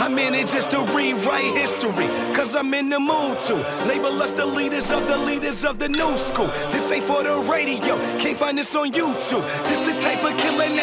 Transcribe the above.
I'm in it just to rewrite history, cause I'm in the mood to label us the leaders of the leaders of the new school. This ain't for the radio, can't find this on YouTube. This the type of killing